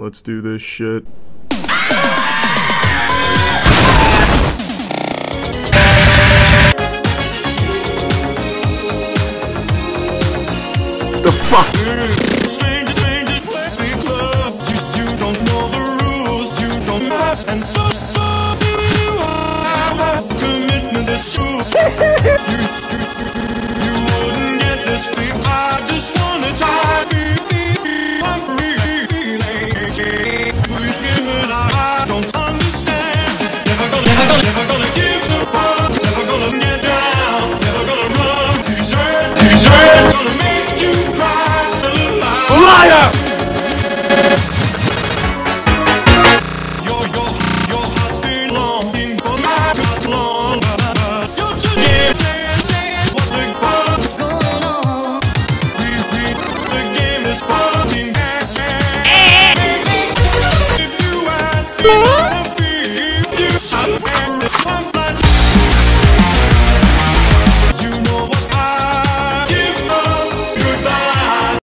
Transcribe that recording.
Let's do this shit. The fuck? Stranger, is